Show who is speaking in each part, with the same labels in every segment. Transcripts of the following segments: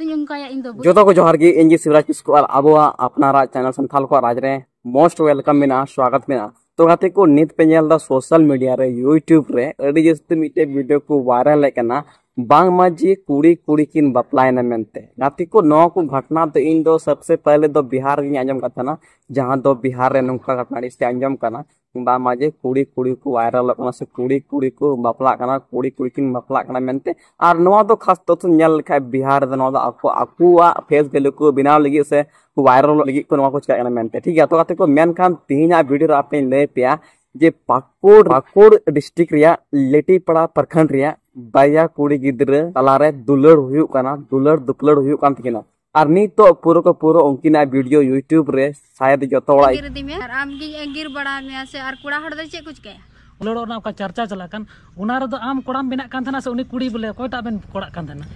Speaker 1: जो को जोहर गी एनजी शिवराज किसको और अब अपना चैनल संथाल को
Speaker 2: राज रहे मोस्ट वेलकम मेना स्वागत मेना तो गाते को नित पे नेलदा सोशल मीडिया रे यूट्यूब रे अड़ी जस्ते मिटे वीडियो को वायरल लेकना बांग माजी कुड़ी कुड़ी किन बपलायना मेनते गाते को नौ को घटना तो इन दो सबसे पहले दो बिहार गी अंजम का ना जहाँ दो बिहार रे नुका घटना इस्ते अंजम कना बा माजे कुड़ी कुड़ी को वायरल करना से कुड़ी कुड़ी को बपला करना कुड़ी कुड़ी किन बपला करना मेनते और नवा दो खास तो तो नेल लेखा बिहार दो नवा आको आकुआ फेस वैल्यू को बिना लगी से वायरल लगी को नवा कुछ करना मेनते ठीक है तो गाते को मेन खान तीन वीडियो रे आपे ले पिया जे पाकुड़ पाकुड़ डिस्ट्रिक्ट रिया लेटीपड़ा प्रखंड रिया बाया कुड़ी गिद्र तलारे दुलड़ हुयुक काना दुलड़ दुपलड़ हुयुक कान तकिना ᱟᱨ ᱱᱤᱛᱚᱜ ᱯᱩᱨᱟᱹ ᱠᱚ ᱯᱩᱨᱟᱹ ᱩᱱᱠᱤᱱᱟᱜ ᱵᱷᱤᱰᱤᱭᱳ ᱤᱭᱩᱴᱩᱵ ᱨᱮ ᱥᱟᱭᱟᱫ ᱡᱚᱛᱚ
Speaker 1: ᱦᱚᱲᱟᱜ ᱜᱤᱨ ᱫᱤᱢᱮ ᱟᱨ ᱟᱢ ᱜᱮ ᱟᱸᱜᱤᱨ ᱵᱟᱲᱟ ᱢᱮᱭᱟ ᱥᱮ ᱟᱨ ᱠᱚᱲᱟ ᱦᱚᱲ ᱫᱚ ᱪᱮᱫ ᱠᱚ ᱪᱤᱠᱟᱹᱭᱟ
Speaker 3: ᱩᱱ ᱚᱱᱟ ᱚᱠᱟ ᱪᱟᱨᱪᱟ ᱪᱟᱞᱟᱜ ᱠᱟᱱ ᱚᱱᱟ ᱨᱮᱫᱚ ᱟᱢ ᱠᱚᱲᱟᱢ ᱵᱮᱱᱟᱜ ᱠᱟᱱ ᱛᱟᱦᱮᱱᱟ ᱥᱮ ᱩᱱᱤ ᱠᱩᱲᱤ ᱵᱚᱞᱮ ᱚᱠᱚᱭᱴᱟᱜ ᱵᱮᱱ ᱠᱚᱲᱟᱜ ᱠᱟᱱ ᱛᱟᱦᱮᱱᱟ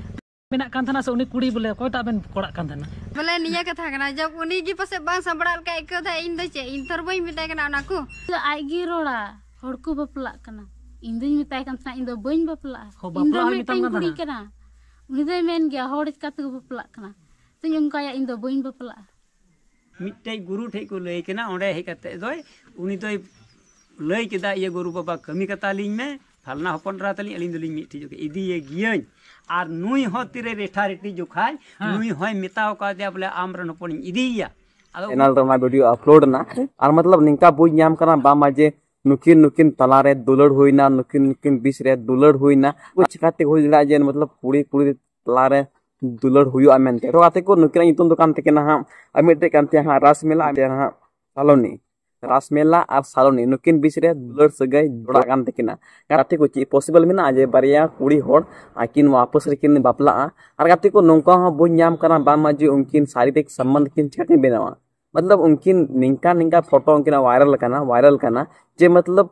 Speaker 3: ᱵᱮᱱᱟᱜ ᱠᱟᱱ ᱛᱟᱦᱮᱱᱟ ᱥᱮ ᱩᱱᱤ ᱠᱩᱲᱤ ᱵᱚᱞᱮ ᱚᱠᱚᱭᱴᱟᱜ ᱵᱮᱱ ᱠᱚᱲᱟᱜ ᱠᱟᱱ ᱛᱟᱦᱮᱱᱟ
Speaker 1: ᱵᱚᱞᱮ ᱱᱤᱭᱟᱹ ᱠᱟᱛᱷᱟ ᱠᱟᱱᱟ ᱡᱚᱵ ᱩᱱᱤ ᱜᱮ ᱯᱟᱥᱮ ᱵᱟᱝ ᱥᱟᱢᱵᱲᱟᱣ ᱞᱮᱠᱟ ᱟᱹᱭᱠᱟᱹᱣ ᱫᱟ ᱤᱧ ᱫᱚ ᱪᱮᱫ ᱤᱧ ᱛᱚᱨ ᱵᱟᱹᱧ ᱢᱮᱛᱟᱭ ᱠᱟᱱᱟ ᱚᱱᱟ ᱠᱚ
Speaker 4: ᱟᱡ ᱜᱮ ᱨᱚᱲᱟ ᱦᱚᱲ ᱠᱚ ᱵᱟᱯᱞᱟᱜ ᱠᱟᱱᱟ ᱤᱧ ᱫᱚᱧ ᱢᱮᱛᱟᱭ ᱠᱟᱱ ᱛᱟᱦᱮᱱᱟ ᱤᱧ ᱫᱚ ᱵᱟᱹᱧ ᱵᱟᱯᱞᱟᱜᱼᱟ ᱤᱧ ᱫᱚ ᱢᱤᱫᱴᱟᱝ ᱠᱩᱲᱤ
Speaker 3: ᱠᱟᱱᱟ
Speaker 4: ᱩᱱᱤ ᱫᱚᱭ ᱢᱮᱱ ᱜᱮᱭᱟ ᱦᱚᱲ ᱪᱤᱠᱟᱹ ᱛᱮᱠᱚ ᱵᱟᱯᱞᱟᱜ ᱠᱟᱱᱟ ᱛᱚᱧ ᱚᱱᱠᱟᱭᱟ ᱤᱧ ᱫᱚ ᱵᱟᱹᱧ ᱵᱟᱯᱞᱟᱜᱼᱟ
Speaker 5: ᱢᱤᱫᱴᱮᱡ ᱜᱩᱨᱩ ᱴᱷᱮᱡ ᱠᱚ ᱞᱟᱹᱭ ᱠᱟᱱᱟ ᱚᱸᱰᱮ ᱦᱮᱡ ᱠᱟᱛᱮ ᱫᱚᱭ ᱩᱱᱤ ᱫᱚᱭ ᱞᱟᱹᱭ ᱠᱮᱫᱟ ᱤᱭᱟᱹ ᱜᱩᱨᱩ ᱵᱟᱵᱟ ᱠᱟᱹᱢᱤ ᱠᱟᱛᱟᱞᱤᱧ ᱢᱮ ᱯᱷᱟᱞᱱᱟ ᱦᱚᱯᱚᱱ ᱨᱟ ᱛᱟᱞᱤᱧ ᱟᱹᱞᱤᱧ ᱫᱚᱞᱤᱧ ᱢᱤᱫᱴᱷᱮᱡ ᱡᱚᱠᱷᱮᱡ ᱤᱫᱤᱭᱮ ᱜᱤᱭᱟᱹᱧ ᱟᱨ ᱱᱩᱭ ᱦᱚᱸ ᱛᱤᱨᱮ ᱨᱮᱴᱷᱟ ᱨᱮᱴᱤ ᱡᱚᱠᱷᱟᱡ ᱱᱩᱭ ᱦᱚᱸᱭ ᱢᱮᱛᱟᱣ ᱠᱟᱫᱮᱭᱟ ᱵᱚᱞᱮ ᱟᱢ ᱨᱮᱱ ᱦᱚᱯᱚᱱᱤᱧ ᱤᱫᱤᱭᱮᱭᱟ ᱟᱫᱚ
Speaker 2: चैनल रे वीडियो अपलोड ना और मतलब निंका बुझ नाम करना बा माजे नुकिन नुकिन तला रे दुलड़ हुईना नुकिन नुकिन बीच रे दुलड़ हुईना कुछ चिकाते हुई जड़ा जे मतलब कुड़ी कुड़ी तला रे अमिटे कांते हाँ रास मेला आते हाँ सालोनी रास मेला और सालोनी नुकिन बीच रे दुलड़ सगई जोड़ा कान ते केना गाते को ची पॉसिबल मेना जे बारिया कुड़ी होड़ आकिन वापस रे किन बापला और गाते को नोंका हाँ बुझ नाम करना बा माजे उनकिन शारीरिक संबंध किन चिकाते बेनावा मतलब उनकिन निंका निंका फ़ोटो उनकिन वायरल करना वायरल करना जे मतलब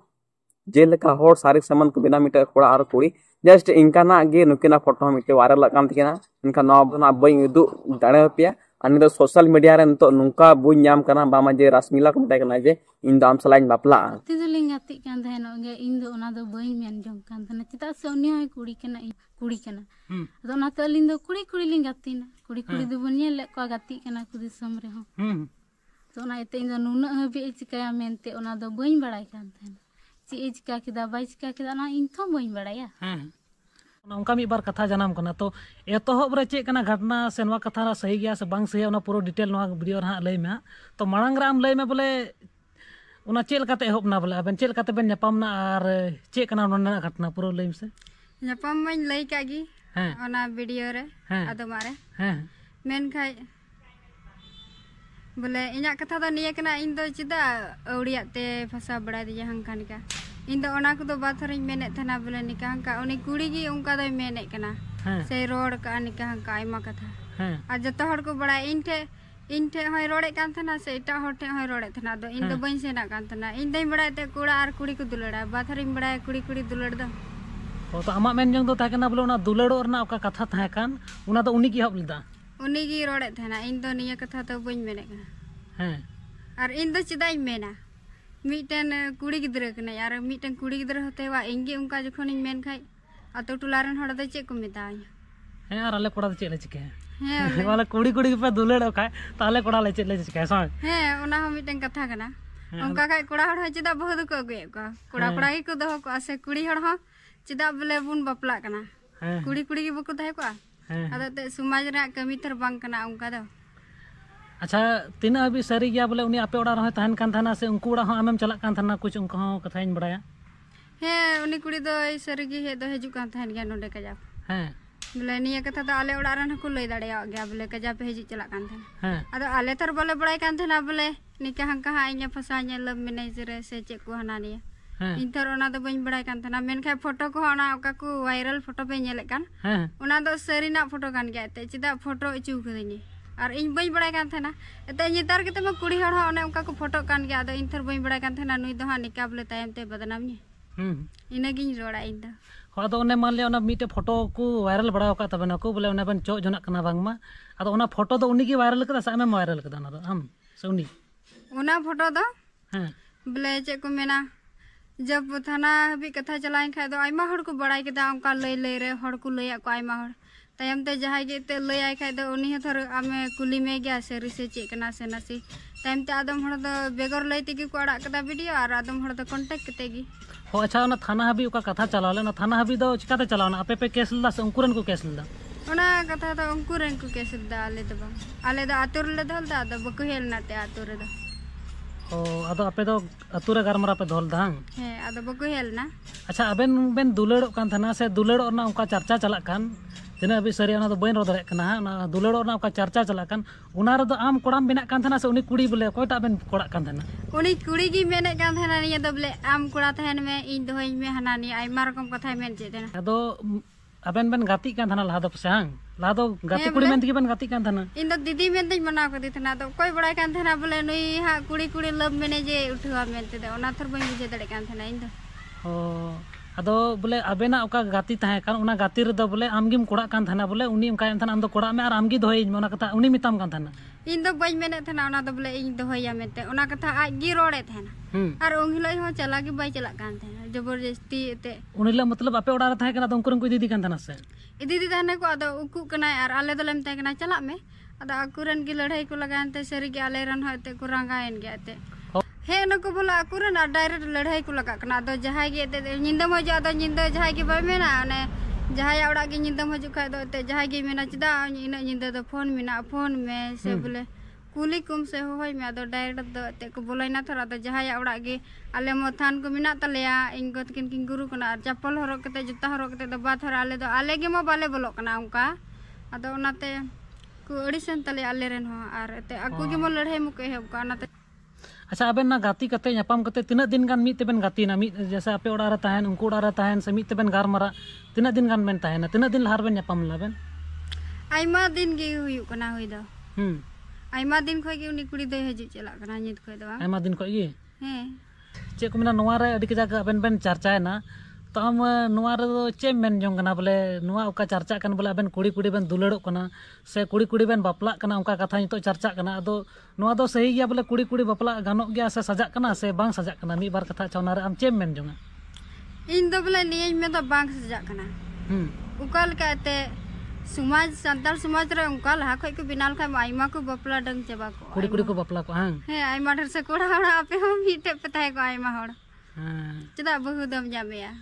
Speaker 2: जेलका हर सारे सामान को बना मेटा को कुड़ी। जस्ट इनकाना नुकना फ़ोटो मिट्टे वायरल इनका बी उदू दापे नित सोशल मीडिया में तो नुका बुम बामा जे रश्मिला को मेटा जे इन आम साला बापला।
Speaker 4: तो
Speaker 3: हम्म।
Speaker 4: हम्म। हम्म। नुना हाबी चिकाया बड़ा ᱪᱮᱫ ᱮ ᱪᱤᱠᱟ ᱠᱮᱫᱟ ᱵᱟᱭ ᱪᱤᱠᱟ ᱠᱮᱫᱟ ᱚᱱᱟ ᱤᱧ ᱛᱷᱚ ᱵᱟᱹᱧ ᱵᱟᱲᱟᱭᱟ
Speaker 3: ᱦᱮᱸ ᱚᱱᱠᱟ ᱢᱤᱫ ᱵᱟᱨ ᱠᱟᱛᱷᱟ ᱡᱟᱱᱟᱢ ᱠᱟᱱᱟ ᱛᱚ ᱮᱛᱚᱦᱚᱵ ᱨᱮ ᱪᱮᱫ ᱠᱟᱱᱟ ᱜᱷᱚᱴᱱᱟ ᱥᱮ ᱱᱚᱣᱟ ᱠᱟᱛᱷᱟ ᱨᱮ ᱥᱟᱹᱦᱤ ᱜᱮᱭᱟ ᱥᱮ ᱵᱟᱝ ᱥᱟᱹᱦᱤᱭᱟ ᱚᱱᱟ ᱯᱩᱨᱟᱹ ᱰᱤᱴᱮᱞ ᱱᱚᱣᱟ ᱵᱷᱤᱰᱤᱭᱳ ᱨᱮ ᱦᱟᱸᱜ ᱞᱟᱹᱭ ᱢᱮ ᱦᱟᱸᱜ ᱛᱚ ᱢᱟᱲᱟᱝ ᱨᱮ ᱟᱢ ᱞᱟᱹᱭ ᱢᱮ ᱵᱚᱞᱮ ᱚᱱᱟ ᱪᱮᱫ ᱞᱮᱠᱟᱛᱮ ᱮᱦᱚᱵ ᱮᱱᱟ ᱵᱚᱞᱮ ᱟᱵᱮᱱ ᱪᱮᱫ ᱞᱮᱠᱟᱛᱮ ᱵᱮᱱ ᱧᱟᱯᱟᱢ ᱮᱱᱟ ᱟᱨ ᱪᱮᱫ ᱠᱟᱱᱟ ᱱᱚᱰᱮᱱᱟᱜ ᱜᱷᱚᱴᱱᱟ ᱯᱩᱨᱟᱹ ᱞᱟᱹᱭ ᱢᱮᱥᱮ
Speaker 1: ᱧᱟᱯᱟᱢ ᱢᱟᱧ ᱞᱟᱹᱭ ᱠᱟᱜ ᱜᱤ
Speaker 3: ᱦᱮᱸ
Speaker 1: ᱚᱱᱟ ᱵᱷᱤᱰᱤᱭᱳ ᱨᱮ
Speaker 3: ᱦᱮᱸ
Speaker 1: ᱟᱫᱚᱢᱟᱜ ᱨᱮ
Speaker 3: ᱦᱮᱸ
Speaker 1: ᱢᱮᱱᱠᱷᱟᱡ बोले इन कथा तो
Speaker 3: निये
Speaker 1: इन दो चिदा फसा बड़ा दिया हंकान का इन को तो बात बोले निका हंका उनी कुड़ी की उनका दो से रोड निका हंका आइमा कथा आ जतो को बड़ा इन ठे इन ठे होय रोडे से इटा हर इन दो बइन से
Speaker 3: इन दई बड़ा ते कुड़ी को दुलड़ा बात हरिन बड़ा कुड़ी कुड़ी दुलड़ दो तो आमा जंग बोले दुलड़ो कथा थाकान ओना
Speaker 1: ᱩᱱᱤᱜᱮ ᱨᱚᱲᱮᱫ ᱛᱟᱦᱮᱱᱟ ᱤᱧ ᱫᱚ ᱱᱤᱭᱟᱹ ᱠᱟᱛᱷᱟ ᱫᱚ ᱵᱟᱹᱧ ᱢᱮᱱᱮᱫ ᱠᱟᱱᱟ
Speaker 3: ᱦᱮᱸ
Speaker 1: ᱟᱨ ᱤᱧ ᱫᱚ ᱪᱮᱫᱟᱜ ᱤᱧ ᱢᱮᱱᱟ ᱢᱤᱫᱴᱮᱱ ᱠᱩᱲᱤ ᱜᱤᱫᱽᱨᱟᱹ ᱠᱟᱹᱱᱟᱹᱧ ᱟᱨ ᱢᱤᱫᱴᱮᱱ ᱠᱩᱲᱤ ᱜᱤᱫᱽᱨᱟᱹ ᱦᱚᱛᱮᱣᱟ ᱤᱧ ᱜᱮ ᱚᱱᱠᱟ ᱡᱚᱠᱷᱚᱱᱤᱧ ᱢᱮᱱ ᱠᱷᱟᱡ ᱟᱛᱳ ᱴᱚᱞᱟ ᱨᱮᱱ ᱦᱚᱲ ᱫᱚ ᱪᱮᱫ ᱠᱚ ᱢᱮᱛᱟᱣᱟᱹᱧᱟ
Speaker 3: ᱦᱮᱸ ᱟᱨ ᱟᱞᱮ ᱠᱚᱲᱟ ᱫᱚ ᱪᱮᱫ ᱞᱮ ᱪᱤᱠᱟᱹᱭᱟ
Speaker 1: ᱦᱮᱸ
Speaker 3: ᱵᱚᱞᱮ ᱠᱩᱲᱤ ᱠᱩᱲᱤ ᱜᱮᱯᱮ ᱫᱩᱞᱟᱹᱲᱚᱜ ᱠᱷᱟᱡ ᱛᱟᱦᱞᱮ ᱠᱚᱲᱟ ᱞᱮ ᱪᱮᱫ ᱞᱮ ᱪᱤᱠᱟᱹᱭᱟ ᱥᱮ
Speaker 1: ᱦᱮᱸ ᱚᱱᱟ ᱦᱚᱸ ᱢᱤᱫᱴᱮᱱ ᱠᱟᱛᱷᱟ ᱠᱟᱱᱟ ᱚᱱᱠᱟ ᱠᱷᱟᱡ ᱠᱚᱲᱟ ᱦᱚᱲ ᱦᱚᱸ ᱪᱮᱫᱟᱜ ᱵᱟᱹᱦᱩ ᱫᱚᱠᱚ ᱟᱹᱜᱩᱭᱮᱫ ᱠᱚᱣᱟ ᱠᱚᱲᱟ ᱠᱚᱲᱟ ᱜᱮᱠᱚ ᱫᱚᱦᱚ ᱠᱚᱣᱟ ᱥᱮ ᱠᱩᱲᱤ ᱦᱚᱲ ᱦᱚᱸ ᱪᱮᱫᱟᱜ ᱵᱚᱞᱮ ᱵᱚᱱ ᱵᱟᱯᱞᱟᱜ ᱠᱟᱱᱟ
Speaker 3: ᱦᱮᱸ
Speaker 1: ᱠᱩᱲᱤ ᱠᱩᱲᱤ ᱜᱮ ᱵᱟᱠᱚ ᱛᱟᱦᱮᱸ ᱠᱚᱜᱼᱟ
Speaker 3: ᱦᱮᱸ
Speaker 1: ᱟᱫᱚ ᱥᱚᱢᱟᱡᱽ ᱨᱮᱱᱟᱜ ᱠᱟᱹᱢᱤ अच्छा तीना अभी सारी गया बोले आपे से उनको ओड़ा
Speaker 3: कुछ
Speaker 1: उनको हाँ कथाइन बड़ाया कुड़ी दो सारी गई है गया नोडे कजाब बोले नहीं कथा तो आले
Speaker 3: ओड़ा
Speaker 1: रहन बोले कजाब हेज चला कान थान आले तर बोले बड़ाई बोले नहीं कहाँ कहाँ आइया फसाइया लब से चेक को
Speaker 3: हना
Speaker 1: ᱤᱧ ᱛᱚ ᱚᱱᱟ ᱫᱚ ᱵᱟᱹᱧ ᱵᱟᱲᱟᱭ ᱠᱟᱱ ᱛᱟᱦᱮᱱᱟ ᱢᱮᱱᱠᱷᱟᱱ ᱯᱷᱳᱴᱳ ᱠᱚᱦᱚᱸ ᱚᱱᱟ ᱚᱠᱟ और इन बी बड़ा
Speaker 3: थाना
Speaker 1: तो नितार के मैं
Speaker 3: कुड़ी को फ़ोटो कान गया इन थर बड़ा थाना नुई दो हाँ निकाब ले तायम ते बदनाम ने इन दो हाँ तो मान लिया फ़ोटो को वायरल बड़ा का को बोले चो जोना फ़ोटो तो उन्हीं की
Speaker 1: वायरल कदा वायरल
Speaker 3: फ़ोटो
Speaker 1: बोले चेक को मेना जब थाना हाबी कथा चलाइन खाय दो आयमा हड़ को बड़ाई केदा उनका लय लय रे हड़ को लय को आयमा हड़ तायम ते जहाय गे ते लय आय खाय दो उनी ह थर आमे कुली में गया से रिसे चे कना से नसी तायम ते आदम हड़ दो बेगर लय ते को अड़ा कदा वीडियो और आदम हड़ दो कांटेक्ट कते गी
Speaker 3: ᱦᱚ ᱟᱪᱪᱷᱟ ᱚᱱᱟ ᱛᱷᱟᱱᱟ ᱦᱟᱹᱵᱤᱡ ᱚᱠᱟ ᱠᱟᱛᱷᱟ ᱪᱟᱞᱟᱣ ᱞᱮᱱᱟ ᱛᱷᱟᱱᱟ ᱦᱟᱹᱵᱤᱡ ᱫᱚ ᱪᱤᱠᱟᱛᱮ ᱪᱟᱞᱟᱣᱱᱟ ᱟᱯᱮ ᱯᱮ ᱠᱮᱥ ᱞᱮᱫᱟ ᱥᱮ ᱩᱱᱠᱩ ᱨᱮᱱ ᱠᱚ ᱠᱮᱥ ᱞᱮᱫᱟ
Speaker 1: ओना कथा दो उनको रेन को कैसे दा आले दो बा आले दो आतुर ले दल दा दो बको हेल नाते आतुर रे दो
Speaker 3: ᱚ ᱟᱫᱚ ᱟᱯᱮ ᱫᱚ ᱟᱛᱩ ᱨᱮ ᱜᱟᱨᱢᱟᱨᱟᱣ ᱯᱮ ᱫᱚᱦᱚ ᱞᱮᱫᱟ ᱵᱟᱝ
Speaker 1: ᱦᱮᱸ ᱟᱫᱚ ᱵᱟᱠᱚ ᱦᱮᱡ ᱞᱮᱱᱟ
Speaker 3: ᱟᱪᱪᱷᱟ ᱟᱵᱮᱱ ᱵᱮᱱ ᱫᱩᱞᱟᱹᱲᱚᱜ ᱠᱟᱱ ᱛᱟᱦᱮᱱᱟ ᱥᱮ ᱫᱩᱞᱟᱹᱲᱚᱜ ᱨᱮᱱᱟᱜ ᱚᱱᱠᱟ ᱪᱟᱨᱪᱟ ᱪᱟᱞᱟᱜ ᱠᱟᱱ ᱛᱤᱱᱟᱹᱜ ᱦᱟᱹᱵᱤᱡ ᱥᱟᱹᱨᱤ ᱚᱱᱟ ᱫᱚ ᱵᱟᱹᱧ ᱨᱚᱲ ᱫᱟᱲᱮᱭᱟᱜ ᱠᱟᱱᱟ ᱚᱱᱟ ᱫᱩᱞᱟᱹᱲᱚᱜ ᱨᱮᱱᱟᱜ ᱚᱱᱠᱟ ᱪᱟᱨᱪᱟ ᱪᱟᱞᱟᱜ ᱠᱟᱱ ᱚᱱᱟ ᱨᱮᱫᱚ ᱟᱢ ᱠᱚᱲᱟᱢ ᱵᱮᱱᱟᱜ ᱠᱟᱱ ᱛᱟᱦᱮᱱᱟ ᱥᱮ ᱩᱱᱤ ᱠᱩᱲᱤ ᱵᱚᱞᱮ ᱚᱠᱚᱭᱴᱟᱜ ᱵᱮᱱ ᱠᱚᱲᱟᱜ ᱠᱟᱱ ᱛᱟᱦᱮᱱᱟ
Speaker 1: ᱩᱱᱤ ᱠᱩᱲᱤ ᱜᱮ ᱢᱮᱱᱮᱫ ᱠᱟᱱ ᱛᱟᱦᱮᱱᱟ ᱱᱤᱭᱟᱹ ᱫᱚ ᱵᱚᱞᱮ ᱟᱢ ᱠᱚᱲᱟ ᱛᱟᱦᱮᱱ ᱢᱮ ᱤᱧ ᱫᱚᱦᱚᱧ ᱢᱮ ᱦᱟᱱᱟ ᱱᱤᱭᱟᱹ ᱟᱭᱢᱟ ᱨᱚᱠᱚᱢ ᱠᱟᱛᱷᱟᱭ ᱢᱮᱱ ᱪᱮᱫ ᱛᱟᱦᱮᱱᱟ
Speaker 3: ᱟᱫᱚ ᱟᱵᱮᱱ ᱵᱮᱱ ᱜᱟᱛᱮᱜ ᱠᱟᱱ ᱛᱟᱦᱮᱱᱟ ᱞᱟᱦᱟ ᱫᱚ ᱯᱟᱥᱮ ᱵᱟᱝ लादो गाती कुड़ी में बन गाती कान थाना
Speaker 1: इन दो दीदी में दई मना कर दिथना तो कोई बड़ा कान थाना बोले नई हा कुड़ी कुड़ी लव मैंने जे उठवा मेनते दे। ओना थर बई बुझे दड़े कान थाना इन दो
Speaker 3: ओ अदो बोले अबे ना ओका गाती तहे कान ओना गाती रे दो तो बोले आमगिम कोड़ा कान थाना बोले उनी कान थाना आम दो कोड़ा में आर आमगी दोहे ओना कथा उनी मिताम
Speaker 1: कान थाना ᱤᱧ ᱫᱚ ᱵᱟᱹᱧ ᱢᱮᱱᱮᱫ ᱛᱟᱦᱮᱱᱟ ᱚᱱᱟ ᱫᱚ ᱵᱚᱞᱮ ᱤᱧ ᱫᱚᱦᱚᱭᱟ ᱢᱮᱱᱛᱮ ᱚᱱᱟ ᱠᱟᱛᱷᱟ ᱟᱡ ᱜᱮ
Speaker 3: ᱨᱚᱲᱮ
Speaker 1: ᱛᱟᱦᱮᱱᱟ ᱟᱨ ᱩᱱ ᱦᱤᱞᱳᱜ ᱦᱚᱸ ᱪᱟᱞᱟᱣ ᱜᱮ ᱵᱟᱭ ᱪᱟᱞᱟᱜ ᱠᱟᱱ ᱛᱟᱦᱮᱱᱟ ᱡᱚᱵᱚᱨᱡᱚᱥᱛᱤ ᱮᱛᱮ
Speaker 3: ᱩᱱ ᱦᱤᱞᱳᱜ ᱢᱚᱛᱞᱚᱵ ᱟᱯᱮ ᱚᱲᱟᱜ ᱨᱮ ᱛᱟᱦᱮᱸ ᱠᱟᱱᱟ ᱟᱫᱚ ᱩᱱᱠᱩ ᱨᱮᱱ ᱠᱚ ᱤᱫᱤ ᱠᱟᱱ ᱛᱟᱦᱮᱱᱟ ᱥᱮ
Speaker 1: ᱤᱫᱤ ᱛᱟᱦᱮᱱᱟ ᱠᱚ ᱟᱫᱚ ᱩᱠᱩᱜ ᱠᱟᱱᱟᱭ ᱟᱨ ᱟᱞᱮ ᱫᱚᱞᱮ ᱢᱮᱛᱟᱭ ᱠᱟᱱᱟ ᱪᱟᱞᱟᱜ ᱢᱮ ᱟᱫᱚ ᱟᱠᱚᱨᱮᱱ ᱜᱮ ᱞᱟᱹᱲᱦᱟᱹᱭ ᱠᱚ ᱞᱟᱜᱟᱣᱮᱱ ᱛᱮ ᱥᱟᱹᱨᱤᱜᱮ ᱟᱞᱮ ᱨᱮᱱ ᱦᱚᱸ ᱮᱛᱮ ᱠᱚ ᱨᱟᱸᱜᱟᱣᱮᱱ ᱜᱮ ᱮᱛᱮ ᱦᱮᱸ ᱱᱩᱠᱩ ᱵᱚᱞᱮ ᱟᱠᱚᱨᱮᱱ ᱟᱨ ᱰᱟᱭᱨᱮᱠᱴ ᱞᱟᱹᱲᱦᱟᱹᱭ ᱠᱚ ᱞᱟᱜᱟᱜ ᱠᱟᱱᱟ ᱟᱫᱚ ᱡᱟᱦᱟᱸᱭ ᱜᱮ ᱮᱛᱮ ᱧᱤᱫᱟᱹ ᱢᱚᱡᱚᱜ ᱟᱫᱚ ᱧᱤᱫᱟᱹ ᱡᱟᱦᱟᱸᱭ ᱜᱮ ᱵᱟᱭ ᱢᱮᱱᱟ ᱚᱱᱮ औड़ा के निंदम हो जुका दो ते मेना चदा इन निंद फ़ोन में फ़ोन में से बोले कुली कुम से होय में अदो डायरेक्ट दो ते को बोलाई ना थोड़ा जहाय औड़ा के आले मोथान को मिना तलेया इन को किन गुरु कना और चप्पल हरो कते जुता हरो कते दो बात हरो आले दो आले के मा बाले बोलो कना उनका अदो ओनाते को अड़िसन तले आले रेन हो और ते अकु के मो लड़ाई मुके हे उनका अच्छा
Speaker 3: अब गाती करते नपाम करते तीना दिन गान मीते बेन गाती ना? मी जैसे आपे ओडा रहा है उनको ओडा रहा है से मीते बेन गार मरा तीना दिन गान बेन ताहे ना? तीना दिन लहार बेन नपाम लाबेन?
Speaker 1: आइमा दिन गे हुई कना हुई दो।
Speaker 3: हम
Speaker 1: हम्म। आइमा दिन खै गे उनी कुड़ी दे हे जी चला कना नित खै दो
Speaker 3: आइमा दिन खै गे
Speaker 1: हे।
Speaker 3: चे मना नोआ रे अडी के जाके अबेन बेन चर्चा है ना? ᱛᱚ ᱟᱢ ᱱᱚᱣᱟ ᱨᱮᱫᱚ ᱪᱮᱫ ᱮᱢ ᱢᱮᱱ ᱡᱚᱝ ᱠᱟᱱᱟ ᱵᱚᱞᱮ ᱱᱚᱣᱟ ᱚᱠᱟ ᱪᱟᱨᱪᱟᱜ ᱠᱟᱱᱟ ᱵᱚᱞᱮ ᱟᱵᱮᱱ ᱠᱩᱲᱤ ᱠᱩᱲᱤ ᱵᱮᱱ ᱫᱩᱞᱟᱹᱲᱚᱜ ᱠᱟᱱᱟ ᱥᱮ ᱠᱩᱲi ᱠᱩᱲi ᱵᱮᱱ ᱵᱟᱯᱞᱟᱜ ᱠᱟᱱᱟ ᱚᱱᱠᱟ ᱠᱟᱛᱷᱟ ᱱᱤᱛᱚᱜ ᱪᱟᱨᱪᱟᱜ ᱠᱟᱱᱟ ᱟᱫᱚ ᱱᱚᱣᱟ ᱫᱚ ᱥᱟᱹᱦᱤ ᱜᱮᱭᱟ ᱵᱚᱞᱮ ᱠᱩᱲi ᱠᱩᱲi ᱵᱟᱯᱞᱟᱜ ᱜᱟᱱᱚᱜ ᱜᱮᱭᱟ ᱥᱮ ᱥᱟᱡᱟᱜ ᱠᱟᱱᱟ ᱥᱮ ᱵᱟᱝ ᱥᱟᱡᱟᱜ ᱠᱟᱱᱟ ᱢᱤᱫ ᱵᱟᱨ ᱠᱟᱛᱷᱟ ᱟᱪᱪᱷᱟ ᱚᱱᱟᱨᱮ ᱟᱢ ᱪᱮᱫ ᱮᱢ ᱢᱮᱱ ᱡᱚᱝᱟ
Speaker 1: इन दो बोले नियज में तो बांग सजा कना
Speaker 3: ᱦᱩᱸ
Speaker 1: उकाल कहते समाज संताल समाज रे उनका लहा खोय को बिनाल खा आयमा को बपला डंग चबा को
Speaker 3: ᱠᱩᱲi ᱠᱩᱲi ᱠᱚ ᱵᱟᱯᱞᱟ ᱠᱚ ᱦᱟᱝ
Speaker 1: हैं आयमा ढर से कोड़ा हड़ा आपे हम मीटे पताय को आयमा हड़
Speaker 3: ᱦᱮᱸ
Speaker 1: चदा बहु दम जामेया
Speaker 3: ᱦᱮᱸ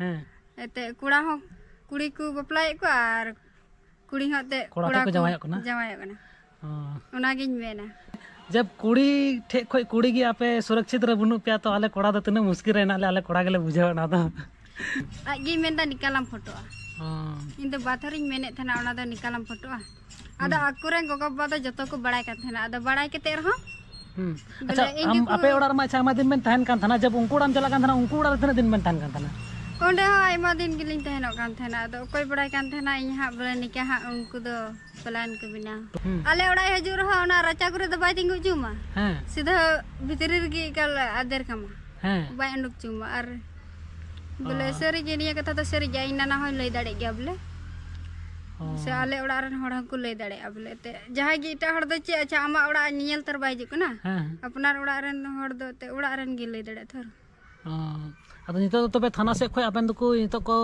Speaker 3: ᱦᱮᱸ
Speaker 1: एते कुड़ा हो कुड़ी को बपलाए को आर कुड़ी हो ते
Speaker 3: कोड़ा टेको जावायोग कना?
Speaker 1: जावायोग कना
Speaker 3: ᱦᱮᱸ
Speaker 1: ओनागिन मेना
Speaker 3: जब कुड़ी ठेक खोज कुड़ी गी आपे सुरक्षित रे बुनु पे तो आले कोड़ा दो तीन मुश्किल रे नाले आले कोड़ा गेले बुझाव ना तो
Speaker 1: आगे मेनदा निकालम फोटोआ
Speaker 3: हाँ
Speaker 1: इन दो बाथरिन मेने थना ओना दो निकालम फोटोआ आदा अकुरेन गोगो बाबा जतो को बड़ाय का थना आदा बड़ाय के रहो
Speaker 3: हम्म अच्छा हम आपे ओड़ा मा अच्छा दिन में तहन कान थाना जब उनको ओड़ा चला कान थाना उनको ओड़ा तीन दिन में तहन कान थाना
Speaker 1: आयमा दिन तहनो आदा थना इन हा बोले निका हा दो को ओड़ा हजू रहो रचा करे दो बाय तिंगु जुमा
Speaker 3: हैं
Speaker 1: सीधा भीतरी कल आदर कमा के निया कथा तो सरी जाई ना ना लई दाड़े गया बोले को दो चे आमा ओड़ा नियल तर बाय जुक ना अपनार ओड़ा रन हड़ दो ते
Speaker 3: अब नितो तो पे थाना से खोय अपन को नितो को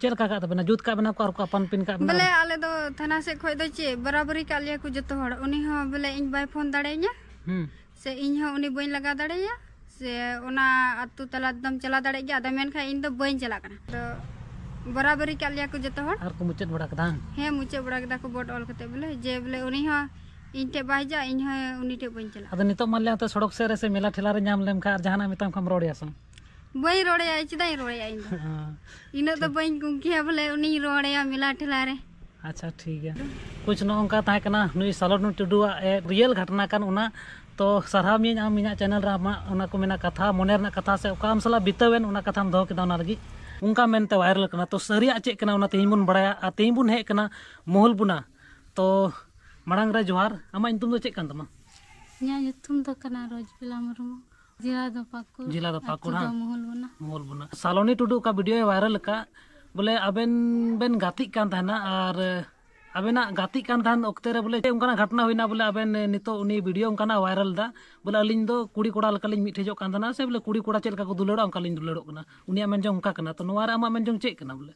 Speaker 3: चेल का का तबना जूत का बना को और को अपन पिन का
Speaker 1: बोले आले दो थाना से खोय दो चे बराबरी का लिया को जतो हड़ उनी हो बोले इन बाय फ़ोन दाड़ेया
Speaker 3: हम
Speaker 1: से इन हो उनी बई लगा दाड़ेया से ओना अतु तला दम चला दाड़े गया द मेन खा इन दो बई चला कना तो बराबरी का लिया को जतो हड़
Speaker 3: और को मुचत बड़ा कदा
Speaker 1: हे मुचत बड़ा कदा को बोट ऑल कते बोले जे बोले उनी हो इन टे बाय जा इन
Speaker 3: हो उनी टे बई चला अब नितो मान ले तो सड़क से रे से मेला ठेला रे नाम लेम खा
Speaker 1: और जहाना मितम खम रोड यासन बई रोड़े आई चदा इन तो बई बोले उनी मिला ठेला
Speaker 3: अच्छा ठीक है। कुछ नौका था कना टुडुआ रियल घटना कान उना तो सारा मियाँ आम मियाँ चैनल रा कथा मोने रा कथा से ओकाम सला बितवेन उना कथाम दो उनका मेनते तो वायरल तो सरिया चेक कना उना तेहिन बुन बड़ाया आ मोहल बुना। तो मड़ांग रा जोहार अमा इंतुम दो
Speaker 4: तो चेक
Speaker 3: जिला दो
Speaker 4: पाकुड़ जिला
Speaker 3: मोहल बना सालोनी टुडू का वीडियो वायरल का बोले अबेन बेन गाती कान थाना और अबेना गाती कान थान ओक्ते रे बोले उनका घटना होइना बोले अबेन नितो उनी वीडियो उनका ना वायरल दा। बोले अलिन दो कुड़ी कोड़ा लका लिन मिठे मिठेजो कान थाना से बोले कुड़ी कोड़ा चेल का को दुलड़ो उनका लिन दुलड़ो कना। उनी अमन जों उनका कना तो नोवार अमा मेन जों चेक कना बोले।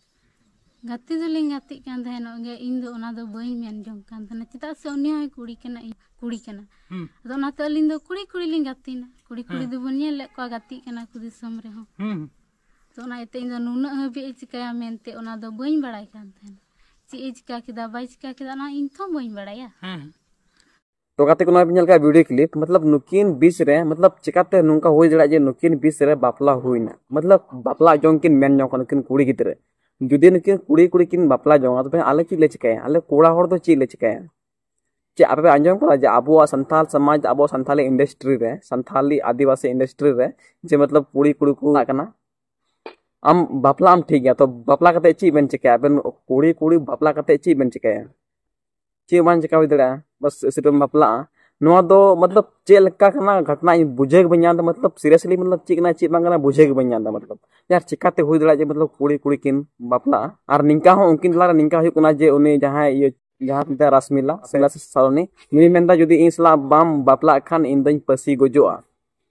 Speaker 4: गाती तो दो लिन गाती कान थानो ओगे इन दो ओना दो बई मन जों कान थाना चिता से उनी उनिया कुड़ी कना कुड़ी कना।
Speaker 3: हम्म।
Speaker 4: तो ना तो अलिन दो कुड़ी कुड़ी लिन गाती ना। ᱠᱩᱲi ᱠᱩᱲi ᱫᱚᱵᱚᱱ ᱧᱮᱞ ᱞᱮᱫ ᱠᱚᱣᱟ ᱜᱟᱛᱮᱜ ᱠᱟᱱᱟ ᱠᱚ ᱫᱤᱥᱚᱢ ᱨᱮᱦᱚᱸ
Speaker 3: हम्म
Speaker 4: ᱛᱚ ᱚᱱᱟ ᱤᱭᱟᱹᱛᱮ ᱤᱧ ᱫᱚ ᱱᱩᱱᱟᱹᱜ ᱦᱟᱹᱵᱤᱡ ᱮ ᱪᱤᱠᱟᱹᱭᱟ ᱢᱮᱱᱛᱮ ᱚᱱᱟ ᱫᱚ ᱵᱟᱹᱧ ᱵᱟᱲᱟᱭ ᱠᱟᱱ ᱛᱟᱦᱮᱱᱟ ᱪᱮᱫ ᱮ ᱪᱤᱠᱟ ᱠᱮᱫᱟ ᱵᱟᱭ ᱪᱤᱠᱟ ᱠᱮᱫᱟ ᱚᱱᱟ ᱤᱧ ᱛᱚ ᱵᱟᱹᱧ ᱵᱟᱲᱟᱭᱟ
Speaker 3: हैं
Speaker 2: तो गाते को नया का वीडियो क्लिप मतलब नुकिन बीच रे मतलब चिकाते नुका हो जड़ा जे नुकिन बीच रे बापला हुईना मतलब बापला जोंग किन मेन जोंग नुकिन कुड़ी गिदरे जुदी नुकिन कुड़ी कुड़ी किन बापला जोंग तो आले चीज ले चिकाया आले कोड़ा होड़ तो चीज ले चिकाया चे, आपे आंजम करा जे संथाल समाज संथाली इंडस्ट्री संथाली आदिवासी इंडस्ट्री जे मतलब कुड़ी कुड़ी को लाकना आम बापला आम ठीक गया तो बापला ची बेन चिकाया बेन कुड़ी कुड़ी बापला कते ची बेन चिकाया चे मान चिका दो मतलब चे लक्का कना घटना बुझे मतलब सीरियसली मतलब ची कना ची बांगना बुझे के बन्यान दा मतलब। दड़ा जे मतलब कुड़ी कुड़ी किन बापला। और निंका हो, उनकिन ला निंका हुई कना जे उनी जहाँ ये जहां पे रासमिला सेला से सालोनी नुई मेंदा जुदी इन सला बाम बापला खान इन दई पसी गोजोआ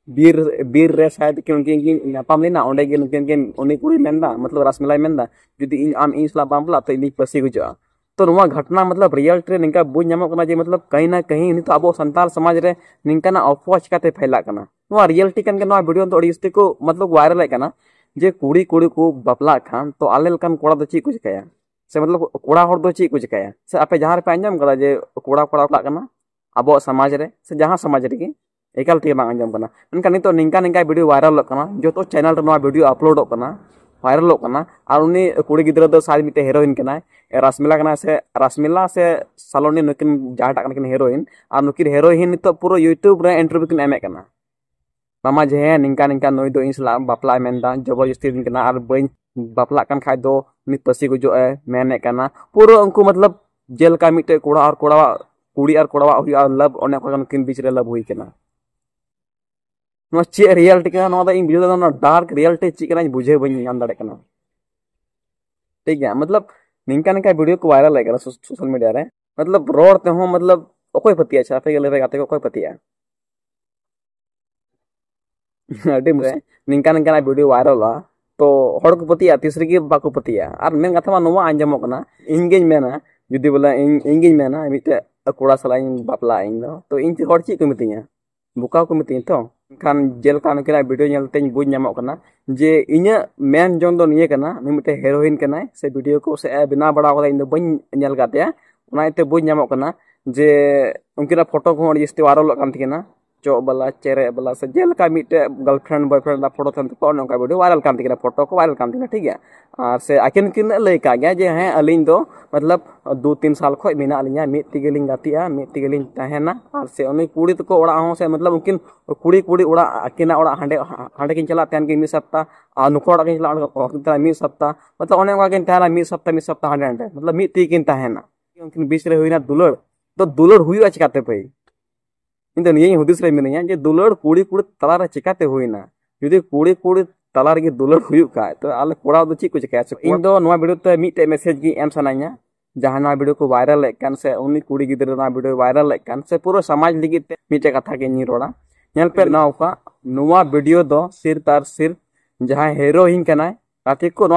Speaker 2: बीर बीर रे शायद कि उनकिन किन नापाम लेना ओंडे के उनकिन किन उनी कुड़ी मेंदा मतलब रासमिला मेंदा जुदी इन आम इन सला बामला तो इन पसी गोजोआ तो नुआ घटना मतलब रियल ट्रे निंका बुझ ᱧᱟᱢᱚᱜ ᱠᱟᱱᱟ ᱡᱮ मतलब कहीं ना कहीं नितो आबो संताल समाज रे निंकाना अफवाह चिकाते फैलाग कना नुआ रियलिटी कन के नुआ वीडियो तो अड़ी को मतलब वायरल कना जे कुड़ी कुड़ी को बापला खान तो आले लकन कोड़ा दो ची कुछ कया से मतलब कोड़ा ची से आपे जहाँ कदा जे कोड़ा कना आबो समाज रे, से जहाँ समाज रे की एकाल टी बांग अंजम कना इनका नितो जो तो चैनल रे नुआ वीडियो अपलोड कना वायरल कना और उनी कुड़ी गिद्रा दो शायद मिटे हीरोइन कना रासमिला कना से सालोनी जहाटा किन हीरोइन और नुकिन हीरोइन नितो पूरा यूट्यूब इंटरव्यू किन एमे कना मामा जे है, निंका इंसला बापला मेंदा, ज़बरदस्ती दिन कना बापला पसी गुजो ए मेने कना पूरा उनको मतलब जेल का मिटे कोड़ा और कोड़ा कुड़ी और कोड़ा हुई को किन बीच लब हुई चे रियलिटी वीडियो दा डार्क रियलिटी ची कना बुझे दाड़े कना ठीक है मतलब निंका निंका वीडियो को वायरल है सोशल मीडिया रे मतलब रोड ते हो मतलब ओकोय पतिया छा पे गेले गाते को ओकोय पतिया निंका निंका ना वीडियो वायरल ᱛᱚ ᱦᱚᱲ ᱠᱚ ᱯᱟᱹᱛᱤᱭᱟ ᱛᱤᱥ ᱨᱮᱜᱮ ᱵᱟᱠᱚ ᱯᱟᱹᱛᱤᱭᱟ ᱟᱨ ᱢᱮᱱ ᱠᱟᱛᱷᱟ ᱢᱟ ᱱᱚᱣᱟ ᱟᱸᱡᱚᱢᱚᱜ ᱠᱟᱱᱟ ᱤᱧ ᱜᱤᱧ ᱢᱮᱱᱟ ᱡᱩᱫᱤ ᱵᱚᱞᱮ ᱤᱧ ᱤᱧ ᱜᱤᱧ ᱢᱮᱱᱟ ᱢᱤᱫᱴᱮᱡ ᱠᱚᱲᱟ ᱥᱟᱞᱟᱜ ᱤᱧ ᱵᱟᱯᱞᱟᱜᱼᱟ ᱤᱧ ᱫᱚ ᱛᱚ ᱤᱧ ᱦᱚᱲ ᱪᱮᱫ ᱠᱚ ᱢᱤᱛᱟᱹᱧᱟ ᱵᱚᱠᱟ ᱠᱚ ᱢᱤᱛᱟᱹᱧᱟ ᱛᱚ ᱮᱱᱠᱷᱟᱱ ᱡᱮᱞᱮᱠᱟ ᱱᱩᱠᱤᱱᱟᱜ ᱵᱷᱤᱰᱤᱭᱳ ᱧᱮᱞᱛᱮᱧ ᱵᱩᱡᱽ ᱧᱟᱢᱚᱜ ᱠᱟᱱᱟ ᱡᱮ ᱤᱧᱟᱹᱜ ᱢᱮᱱ ᱡᱚᱱ ᱫᱚ ᱱᱤᱭᱟᱹ ᱠᱟᱱᱟ ᱱᱩᱭ ᱢᱤᱫᱴᱮᱡ ᱦᱤᱨᱳᱭᱤᱱ ᱠᱟᱱᱟᱭ ᱥᱮ ᱵᱷᱤᱰᱤᱭᱳ ᱠᱚ ᱥᱮ ᱵᱮᱱᱟᱣ ᱵᱟᱲᱟ ᱠᱟᱫᱟ ᱤᱧ ᱫᱚ ᱵᱟᱹᱧ ᱧᱮᱞ ᱠᱟᱫᱮᱭᱟ ᱚᱱᱟᱛᱮ ᱵᱩᱡᱽ ᱧᱟᱢᱚᱜ ᱠᱟᱱᱟ ᱡᱮ ᱩᱱᱠᱤᱱᱟᱜ ᱯᱷᱳᱴᱳ ᱠᱚᱦᱚᱸ ᱟᱹᱰᱤ ᱡᱟᱹᱥᱛᱤ ᱵᱟᱭᱨᱟᱞᱚᱜ ᱠᱟᱱ ᱛᱟᱹᱠᱤᱱᱟ चो बला चेरे बला से जेल का मिटे गर्लफ्रेंड बॉयफ्रेंड ला फ़ोटो तो नोका वीडियो वायरल कान थिना फ़ोटो को वायरल कान थिना ठीक है और से आकिन किन लय का गया जे हैं अलिन दो मतलब दो तीन साल खो मिना अलिया मिट तिगलिंग गातिया मिट तिगलिंग तहना से उनी कुड़ी तो को ओड़ा हो मतलब उनकिन कुड़ी कुड़ी ओड़ा अकिना ओड़ा हांडे हांडे किन चला मी नुको ओड़ा किन चला मी मतलब ओने का मी सप्ताह मी हांडे हांडे मतलब मिट तिगिन तहना उनकिन बीच रे दुलड़ तो दुलड़ तो हुदिस दुलड़ कुड़ी कुड़ी तला रे चिकाते हुईना जुदी कुड़ी कुड़ी तला रे दुलड़ का तो आले कोड़ा ची कुछ कैसे इन दो नवा वीडियो तो मिटे मैसेज की एम सनाइया जहाँ ना वीडियो को वायरल से उनी कुड़ी गिदरे ना वीडियो वायरल से पूरा समाज लगी ते मिटे कथा के नी का दो, सिर तार सिर, जहाँ काते को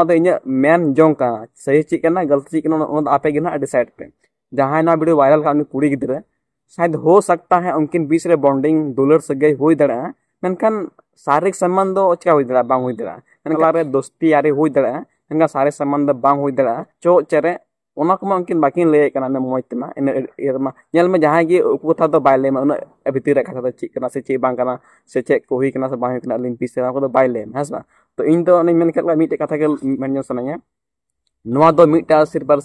Speaker 2: मेन जोंग का, सही ची कना गलती ची कना उन आपे डिसाइड पे। जहाँ ना वीडियो वायरल का कुड़ी शायद हो सकता है उनकिन बीच रे बॉन्डिंग दुलर से गई हुई दड़ा। मनकन शारीरिक संबंध चेका हो दड़ा बांग हुई दोस्ती यारे हुई दड़ा मनका सारे संबंध बांग हुई चो चेरे उनक उनकिन बाकी ले कना में मोइत तो में, इन इरमा जल जहाँ की कथा तो बाय ले में कथा तो चे से चे से चे को से बांग कना पीस तो बाय ले हस ना? तो इन तो नहीं कथा के मन जों सनाया नोआ दो तो मीटा सिर पर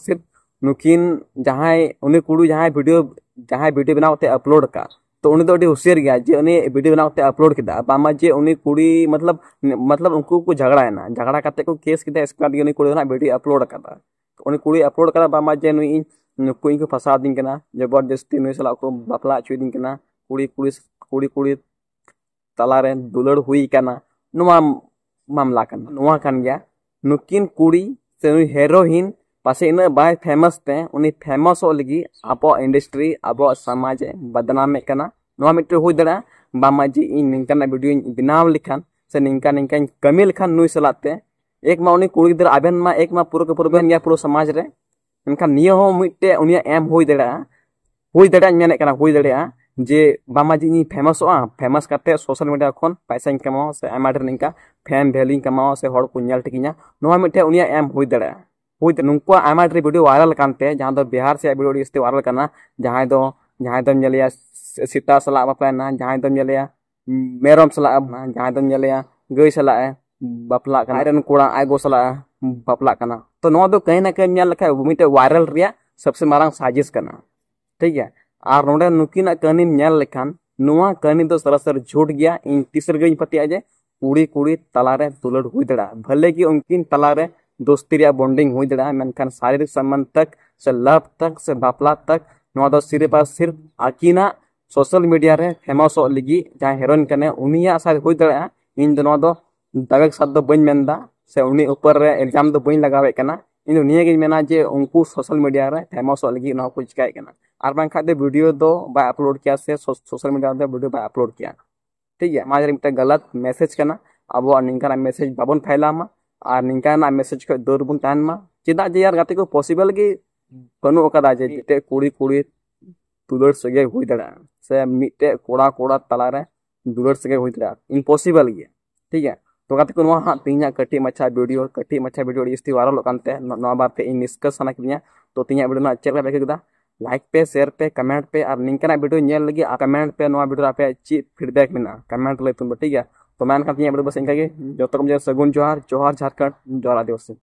Speaker 2: नुकिन जहाँ उन कुड़ू जहाँ वीडियो जहाँ जहाँ वीडियो बनाते अपलोड का तो उन्हें तो होशियार गया जे उन्हें वीडियो बनाते अपलोड किया। बामा जे, उन्हें कुड़ी मतलब मतलब उनको को झगड़ा है ना। झगड़ा करते को केस किया, इसके उन्हें कुड़ी वीडियो अपलोड करता तो कुड़ी अपलोड करा बामा जे नुई इनको फंसा दी कना ज़बरदस्ती नुई सला को बापला चुई दी कना कुड़ी कुड़ी कुड़ी कुड़ी तलारे दुलड़ हुई मामला नुकिन कुड़ी से नुई हेरोइन पासे इन बाय फ़ेमस ते उनी फ़ेमस अब इंडस्ट्री अब समाज बदनाम कना नो मिट्टे हुई दड़ा, बामा जी, इन निंकना वीडियो बनाव लिखान, से निंका निंका कमी लिखान नुई सलाते। एक मा उनी कुड़ी आबेन मा, एक मा पूरा पूरा बेन पूरा समाज रे इनका नियो हो दड़ा। दड़ा दड़ा। जे बामा जी नी फ़ेमस फ़ेमस करते सोशल मीडिया खन, पैसा कमाओ से फ़ैन वैल्यू कमाओ से हड़ को नेल टिकिना नो मिट्टे उनिया एम हुई दड़ा हुई नुकु आमा ढेर वीडियो वायरल कानते जहाँ दो बिहार से वीडियो जास्ती वायरल करना, जहाँ दो जहाँ दम जलिया सीता सला बापलाना जहाँ दम मेरम सला जहाँ दम गई सला बापला आयरन कोड़ा आगो सला बापला करना। तो नो कहीं ना कहीं नेल लखा मिटे वायरल सबसे मारंग साजिश करना। ठीक है? और नोडे नुकिना कहानी लेखान नुआ कहानी दो सरासर झूठ गया, इन तीसर पतिया जे कुड़ी कुड़ी तलारे दुलड़ हुई दड़ा। भले की उनकिन तलारे दोस्ती बॉन्डिंग हुई मेनखान शारीरिक संबंध तक, से लव तक, से बापला तक नवा दो सिर्फ़ और सिर्फ़ आकिना सोशल मीडिया रे फ़ेमस लगी जहाँ हेरोइन कने उनिया साथ हुई दड़ा इन दो नवा दो दावे साथ दो बन मेनदा से उनी ऊपर रे एग्ज़ाम दो इन दो निया जे उनको सोशल मीडिया रे फ़ेमस लगी नवा को चिकाय कना और बांखा दे वीडियो दो बाय अपलोड किया, से सोशल मीडिया रे वीडियो बाय अपलोड किया। ठीक है हमारे मिटे गलत मैसेज करना अब निंका मैसेज बाबन फैलामा निकाना मैसेज को दौर बन चेदा जे यार गाते को पॉसिबल गे बनु ओकादा जे मिटे कुड़ी कुड़ी दुलड़ सगे से मिटे कोड़ा कोड़ा तला रे दुलड़ सगे दड़ा। इम्पॉसिबल गे ठीक है? तो गाते को नवा हाँ तिना कटी मच्छा वीडियो, कटी मच्छा वीडियो इस्ती वायरल कानते नवा बार पे इन डिस्कस सना किया तो तिना वीडियो ना चेक केदा लाइक पे शेयर पे कमेंट पे, और निंकना वीडियो नेल लगी कमेंट पे नवा वीडियो पे ची फीडबैक मिना कमेंट ले तुम, ठीक है? तो मैं वीडियो बस इनका जो तक सगुन जोहार जोहार झारखंड जोहार आदिवासी